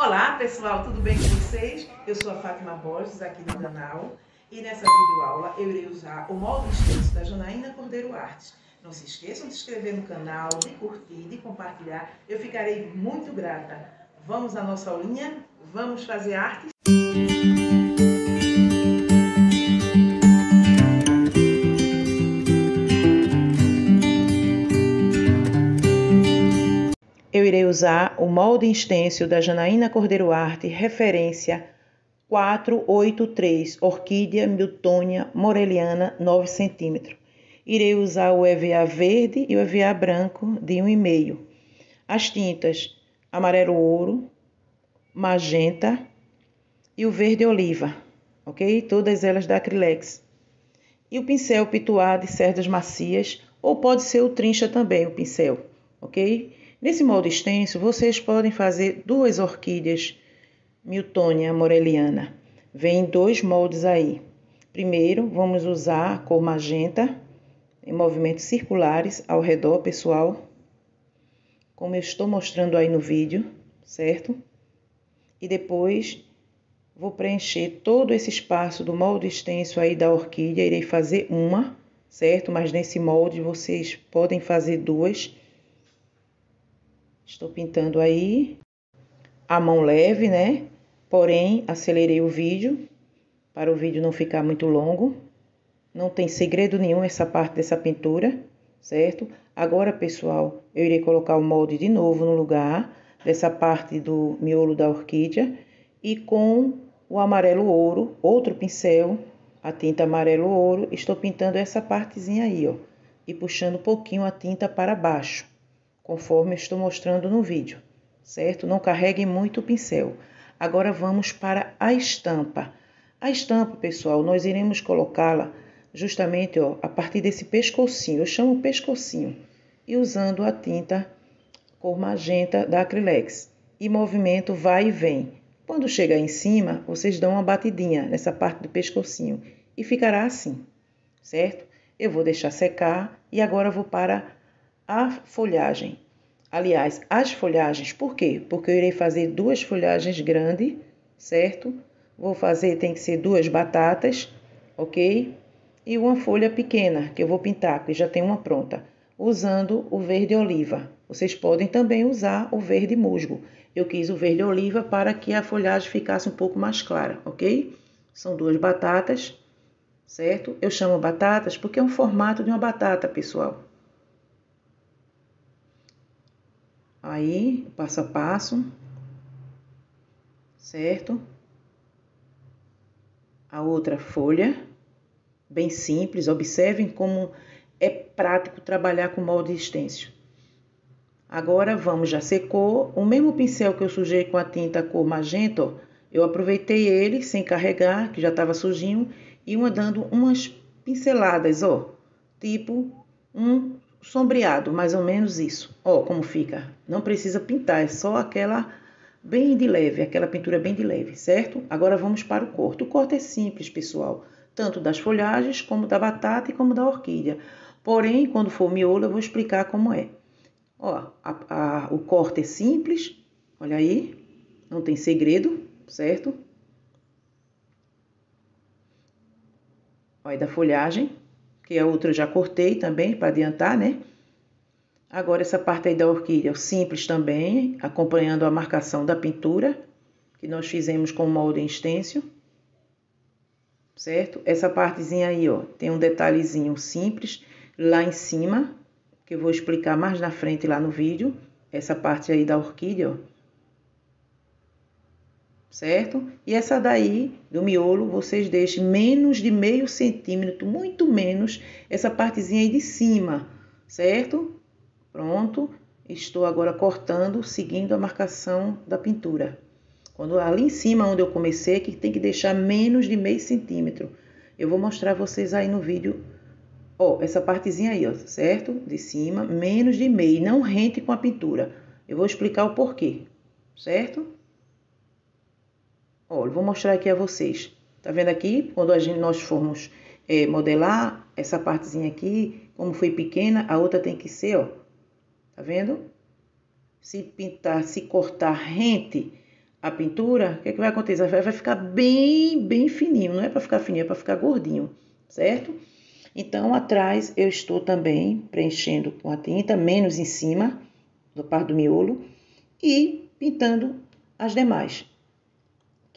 Olá pessoal, tudo bem com vocês? Eu sou a Fátima Borges aqui do canal e nessa videoaula eu irei usar o molde extenso da Janaína Cordeiro Artes. Não se esqueçam de se inscrever no canal, de curtir, de compartilhar. Eu ficarei muito grata. Vamos à nossa aulinha? Vamos fazer arte? Irei usar o molde extenso da Janaína Cordeiro Arte, referência 483, Orquídea Miltônia Moreliana, 9 cm. Irei usar o EVA verde e o EVA branco de 1,5. As tintas amarelo ouro, magenta e o verde oliva, ok? Todas elas da Acrylex. E o pincel pituá de cerdas macias, ou pode ser o trincha também, o pincel, ok? Nesse molde extenso, vocês podem fazer duas orquídeas Miltonia moreliana. Vem dois moldes aí. Primeiro, vamos usar a cor magenta em movimentos circulares ao redor, pessoal. Como eu estou mostrando aí no vídeo, certo? E depois vou preencher todo esse espaço do molde extenso aí da orquídea. Irei fazer uma, certo? Mas nesse molde vocês podem fazer duas Estou pintando aí a mão leve, né? Porém, acelerei o vídeo para o vídeo não ficar muito longo. Não tem segredo nenhum essa parte dessa pintura, certo? Agora, pessoal, eu irei colocar o molde de novo no lugar dessa parte do miolo da orquídea e com o amarelo ouro, outro pincel, a tinta amarelo ouro, estou pintando essa partezinha aí, ó, e puxando um pouquinho a tinta para baixo conforme estou mostrando no vídeo, certo? Não carregue muito o pincel. Agora vamos para a estampa. A estampa, pessoal, nós iremos colocá-la justamente ó, a partir desse pescocinho, eu chamo pescocinho, e usando a tinta cor magenta da Acrylex. E movimento vai e vem. Quando chegar em cima, vocês dão uma batidinha nessa parte do pescocinho e ficará assim, certo? Eu vou deixar secar e agora vou para a folhagem. Aliás, as folhagens, por quê? Porque eu irei fazer duas folhagens grandes, certo? Vou fazer, tem que ser duas batatas, ok? E uma folha pequena, que eu vou pintar, que já tem uma pronta, usando o verde oliva. Vocês podem também usar o verde musgo. Eu quis o verde oliva para que a folhagem ficasse um pouco mais clara, ok? São duas batatas, certo? Eu chamo batatas porque é um formato de uma batata, pessoal. Aí, passo a passo, certo? A outra folha, bem simples, observem como é prático trabalhar com molde extenso. Agora vamos, já secou, o mesmo pincel que eu sujei com a tinta cor magenta, ó, eu aproveitei ele sem carregar, que já estava sujinho, e uma dando umas pinceladas, ó, tipo um sombreado, mais ou menos isso. Ó, como fica. Não precisa pintar, é só aquela bem de leve, aquela pintura bem de leve, certo? Agora vamos para o corte. O corte é simples, pessoal, tanto das folhagens, como da batata e como da orquídea. Porém, quando for miolo, eu vou explicar como é. Ó, a, a, o corte é simples, olha aí, não tem segredo, certo? Olha da folhagem, que a outra eu já cortei também para adiantar, né? Agora essa parte aí da orquídea, simples também, acompanhando a marcação da pintura, que nós fizemos com molde em extensio. Certo? Essa partezinha aí, ó, tem um detalhezinho simples lá em cima, que eu vou explicar mais na frente lá no vídeo. Essa parte aí da orquídea, ó certo? E essa daí, do miolo, vocês deixem menos de meio centímetro, muito menos, essa partezinha aí de cima, certo? Pronto, estou agora cortando, seguindo a marcação da pintura. Quando ali em cima, onde eu comecei, que tem que deixar menos de meio centímetro. Eu vou mostrar vocês aí no vídeo, ó, essa partezinha aí, ó, certo? De cima, menos de meio, não rente com a pintura. Eu vou explicar o porquê, certo? Olha, vou mostrar aqui a vocês. Tá vendo aqui? Quando a gente, nós formos é, modelar essa partezinha aqui, como foi pequena, a outra tem que ser, ó. Tá vendo? Se pintar, se cortar rente, a pintura, o que, é que vai acontecer? Vai ficar bem, bem fininho. Não é para ficar fininho, é para ficar gordinho, certo? Então, atrás eu estou também preenchendo com a tinta, menos em cima, do par do miolo, e pintando as demais,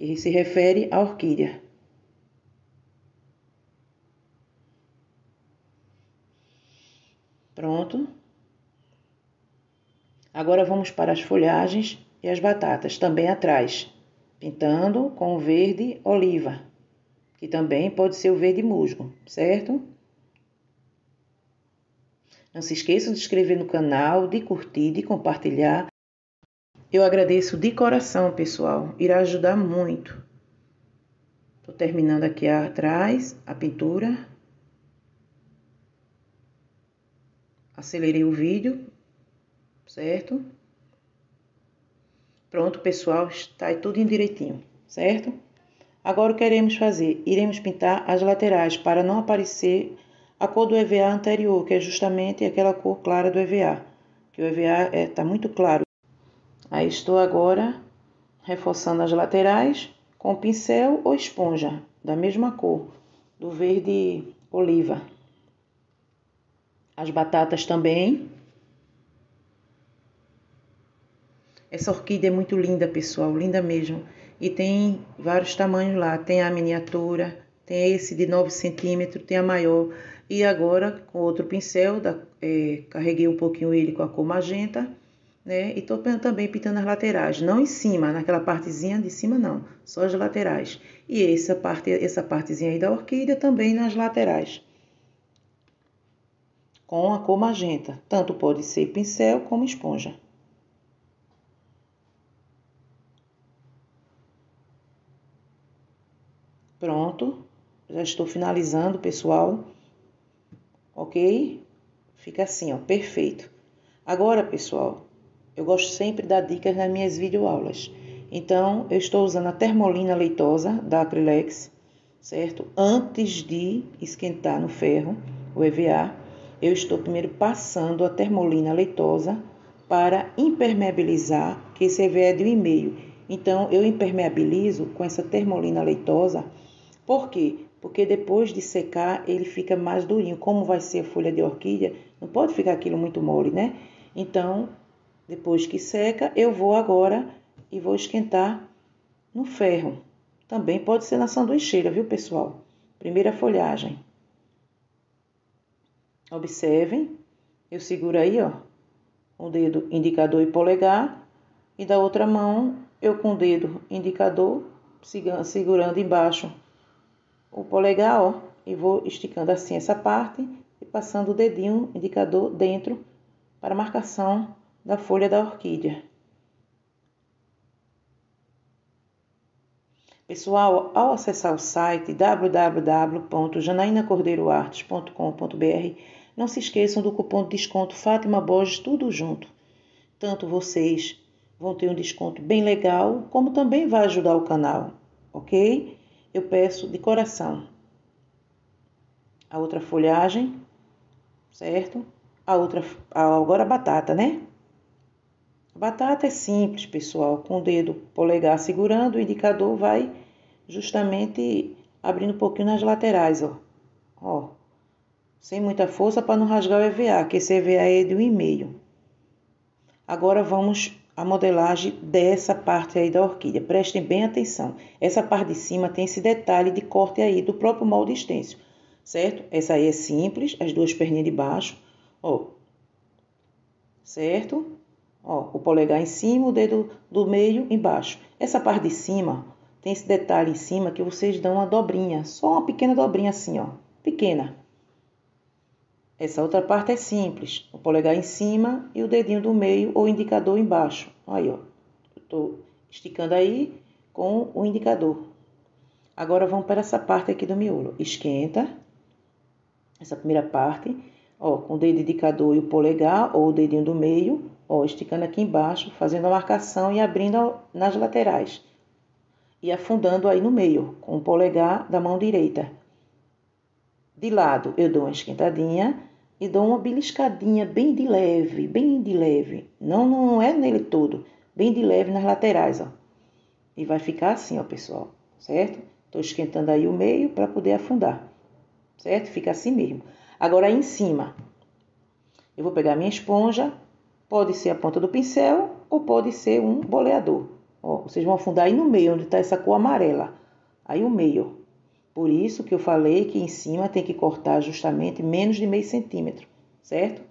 que se refere à orquídea. Pronto. Agora vamos para as folhagens e as batatas, também atrás, pintando com o verde oliva, que também pode ser o verde musgo, certo? Não se esqueçam de inscrever no canal, de curtir, de compartilhar. Eu agradeço de coração, pessoal. Irá ajudar muito. Estou terminando aqui atrás a pintura. Acelerei o vídeo, certo? Pronto, pessoal, está tudo em direitinho, certo? Agora o que iremos fazer? Iremos pintar as laterais para não aparecer a cor do EVA anterior, que é justamente aquela cor clara do EVA, que o EVA está é, tá muito claro. Aí estou agora reforçando as laterais com pincel ou esponja, da mesma cor, do verde oliva. As batatas também. Essa orquídea é muito linda, pessoal, linda mesmo. E tem vários tamanhos lá. Tem a miniatura, tem esse de 9 centímetros, tem a maior. E agora, com outro pincel, da, é, carreguei um pouquinho ele com a cor magenta, né? E tô também pintando as laterais, não em cima, naquela partezinha de cima não, só as laterais. E essa parte, essa partezinha aí da orquídea também nas laterais. Com a cor magenta, tanto pode ser pincel como esponja. Pronto, já estou finalizando, pessoal ok? Fica assim, ó, perfeito. Agora, pessoal, eu gosto sempre de dar dicas nas minhas videoaulas. Então, eu estou usando a termolina leitosa da Acrylex, certo? Antes de esquentar no ferro, o EVA, eu estou primeiro passando a termolina leitosa para impermeabilizar, que esse EVA é de 1,5. Então, eu impermeabilizo com essa termolina leitosa. Por quê? porque depois de secar ele fica mais durinho. Como vai ser a folha de orquídea, não pode ficar aquilo muito mole, né? Então, depois que seca, eu vou agora e vou esquentar no ferro. Também pode ser na sanduicheira, viu, pessoal? Primeira folhagem. Observem, eu seguro aí, ó, o dedo indicador e polegar, e da outra mão eu com o dedo indicador segurando embaixo o polegar, ó, e vou esticando assim essa parte e passando o dedinho indicador dentro para marcação da folha da orquídea. Pessoal, ao acessar o site www.janainacordeiroartes.com.br, não se esqueçam do cupom de desconto Fátima Borges, tudo junto. Tanto vocês vão ter um desconto bem legal, como também vai ajudar o canal, ok? eu peço de coração. A outra folhagem, certo? A outra, agora a batata, né? Batata é simples, pessoal. Com o dedo polegar segurando, o indicador vai justamente abrindo um pouquinho nas laterais, ó. Ó. Sem muita força para não rasgar o EVA, que esse EVA é de 1,5. Agora vamos a modelagem dessa parte aí da orquídea. Prestem bem atenção. Essa parte de cima tem esse detalhe de corte aí do próprio molde extenso, certo? Essa aí é simples, as duas perninhas de baixo, ó. Certo? Ó, o polegar em cima, o dedo do meio embaixo. Essa parte de cima tem esse detalhe em cima que vocês dão uma dobrinha, só uma pequena dobrinha assim, ó, pequena. Essa outra parte é simples, o polegar em cima e o dedinho do meio ou indicador embaixo. Aí, ó, estou esticando aí com o indicador. Agora vamos para essa parte aqui do miolo. Esquenta essa primeira parte, ó, com o dedo indicador e o polegar ou o dedinho do meio, ó, esticando aqui embaixo, fazendo a marcação e abrindo nas laterais. E afundando aí no meio, com o polegar da mão direita. De lado, eu dou uma esquentadinha e dou uma beliscadinha bem de leve, bem de leve. Não, não é nele todo, bem de leve nas laterais, ó. E vai ficar assim, ó, pessoal, certo? Estou esquentando aí o meio para poder afundar, certo? Fica assim mesmo. Agora aí em cima, eu vou pegar minha esponja, pode ser a ponta do pincel ou pode ser um boleador. Ó, vocês vão afundar aí no meio, onde está essa cor amarela. Aí o meio. Por isso que eu falei que em cima tem que cortar justamente menos de meio centímetro, certo?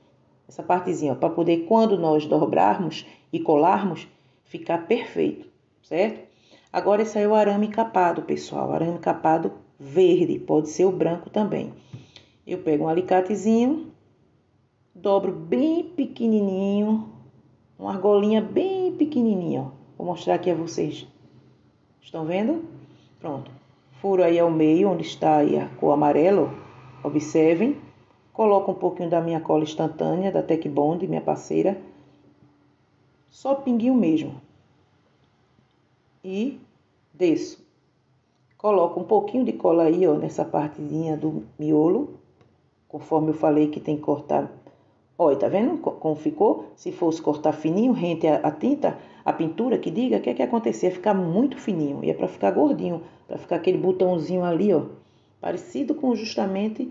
Essa partezinha, para poder, quando nós dobrarmos e colarmos, ficar perfeito, certo? Agora esse aí é o arame capado, pessoal. Arame capado verde, pode ser o branco também. Eu pego um alicatezinho, dobro bem pequenininho, uma argolinha bem pequenininha. Vou mostrar aqui a vocês. Estão vendo? Pronto. Furo aí ao meio, onde está aí a cor amarelo. Observem. Coloco um pouquinho da minha cola instantânea, da Tech Bond, minha parceira. Só pinguinho mesmo. E desço. Coloco um pouquinho de cola aí, ó, nessa partezinha do miolo. Conforme eu falei que tem que cortar Olha, tá vendo como ficou? Se fosse cortar fininho, rente a, tinta, a pintura que diga, o que é que acontecer? Ficar muito fininho. E é para ficar gordinho, para ficar aquele botãozinho ali, ó. Parecido com justamente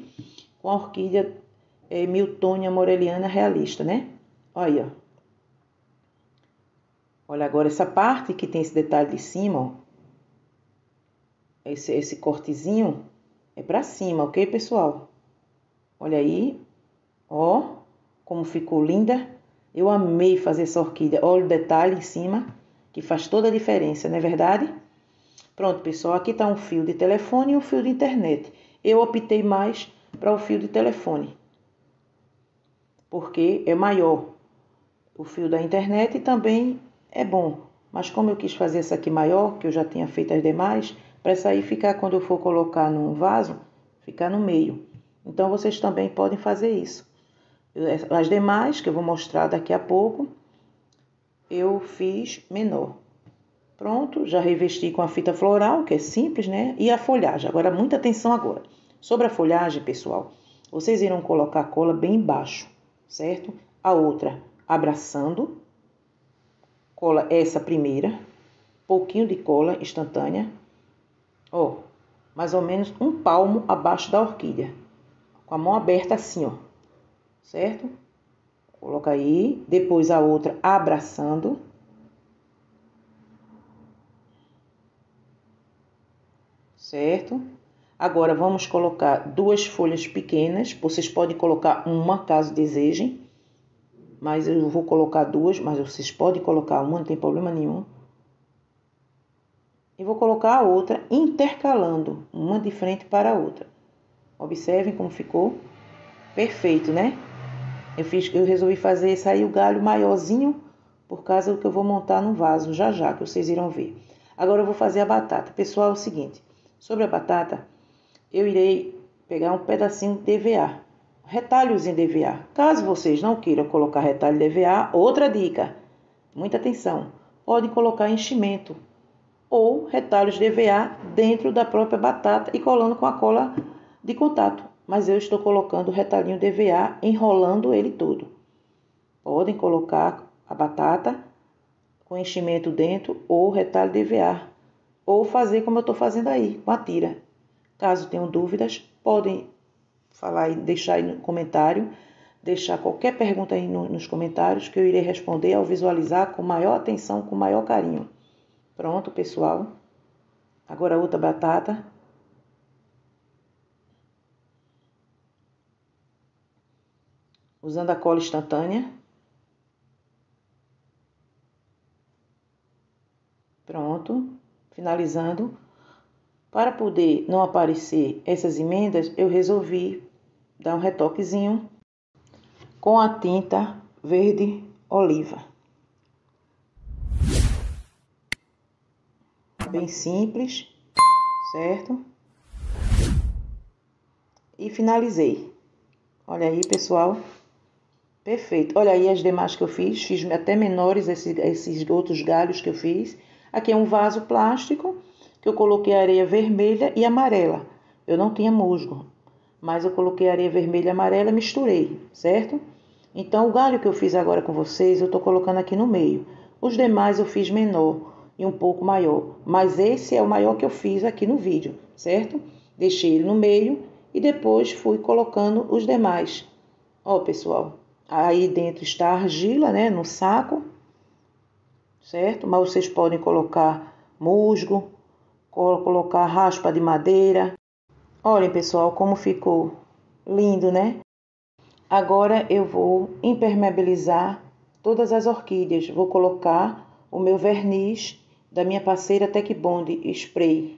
com a orquídea é, Miltonia moreliana realista, né? Olha, ó. Olha agora essa parte que tem esse detalhe de cima, ó. Esse, esse cortezinho é para cima, ok, pessoal? Olha aí, ó como ficou linda. Eu amei fazer essa orquídea. Olha o detalhe em cima, que faz toda a diferença, não é verdade? Pronto, pessoal, aqui está um fio de telefone e um fio de internet. Eu optei mais para o fio de telefone, porque é maior. O fio da internet também é bom, mas como eu quis fazer essa aqui maior, que eu já tinha feito as demais, para essa aí ficar, quando eu for colocar num vaso, ficar no meio. Então, vocês também podem fazer isso. As demais, que eu vou mostrar daqui a pouco, eu fiz menor. Pronto, já revesti com a fita floral, que é simples, né? E a folhagem. Agora, muita atenção agora. Sobre a folhagem, pessoal, vocês irão colocar a cola bem embaixo, certo? A outra abraçando. Cola essa primeira. Pouquinho de cola instantânea. Ó, mais ou menos um palmo abaixo da orquídea. Com a mão aberta assim, ó certo? Coloca aí, depois a outra abraçando. Certo? Agora vamos colocar duas folhas pequenas, vocês podem colocar uma caso desejem, mas eu vou colocar duas, mas vocês podem colocar uma, não tem problema nenhum. E vou colocar a outra intercalando, uma de frente para a outra. Observem como ficou. Perfeito, né? Eu, fiz, eu resolvi fazer sair o galho maiorzinho por causa do que eu vou montar no vaso já já, que vocês irão ver. Agora eu vou fazer a batata. Pessoal, é o seguinte, sobre a batata, eu irei pegar um pedacinho de DVA, retalhozinho de DVA. Caso vocês não queiram colocar retalho de DVA, outra dica, muita atenção, podem colocar enchimento ou retalhos de DVA dentro da própria batata e colando com a cola de contato mas eu estou colocando o retalhinho DVA, enrolando ele todo. Podem colocar a batata com enchimento dentro ou retalho DVA, ou fazer como eu estou fazendo aí, com a tira. Caso tenham dúvidas, podem falar e deixar aí no comentário, deixar qualquer pergunta aí no, nos comentários que eu irei responder ao visualizar com maior atenção, com maior carinho. Pronto, pessoal. Agora outra batata. Usando a cola instantânea. Pronto, finalizando. Para poder não aparecer essas emendas, eu resolvi dar um retoquezinho com a tinta verde oliva. Bem simples, certo? E finalizei. Olha aí, pessoal. Perfeito. Olha aí as demais que eu fiz. Fiz até menores esses, esses outros galhos que eu fiz. Aqui é um vaso plástico que eu coloquei areia vermelha e amarela. Eu não tinha musgo, mas eu coloquei areia vermelha e amarela e misturei, certo? Então, o galho que eu fiz agora com vocês, eu tô colocando aqui no meio. Os demais eu fiz menor. e um pouco maior. Mas esse é o maior que eu fiz aqui no vídeo, certo? Deixei ele no meio e depois fui colocando os demais. Ó, pessoal, aí dentro está a argila, né, no saco, certo? Mas vocês podem colocar musgo, colocar raspa de madeira. Olhem, pessoal, como ficou lindo, né? Agora eu vou impermeabilizar todas as orquídeas. Vou colocar o meu verniz da minha parceira Tech Bond Spray.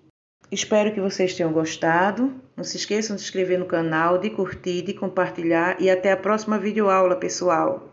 Espero que vocês tenham gostado. Não se esqueçam de se inscrever no canal, de curtir, de compartilhar e até a próxima videoaula, pessoal.